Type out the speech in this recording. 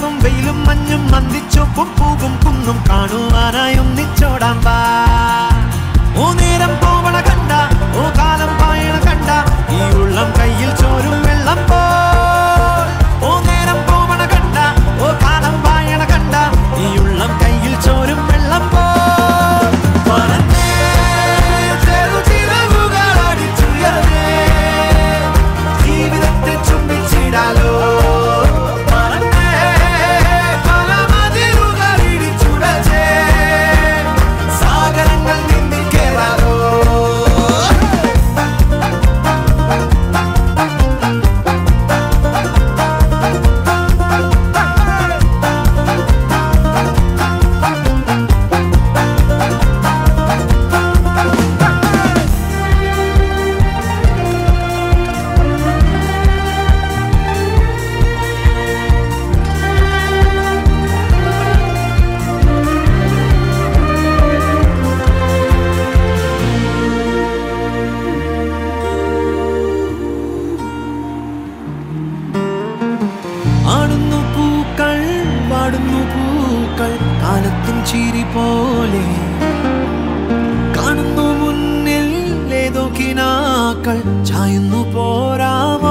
രാവും വെയിലും മഞ്ഞും മന്തിച്ചൊപ്പും പൂകും കുന്നും കാണുവാനായി ഒന്നിച്ചോടാൻ പാ പൂക്കൾ കാലത്തിൻ ചിരി പോലെ. കാണുന്നു മുന്നിൽ ഏതോ കിനാക്കൾ. ചായുന്നു പോരാമ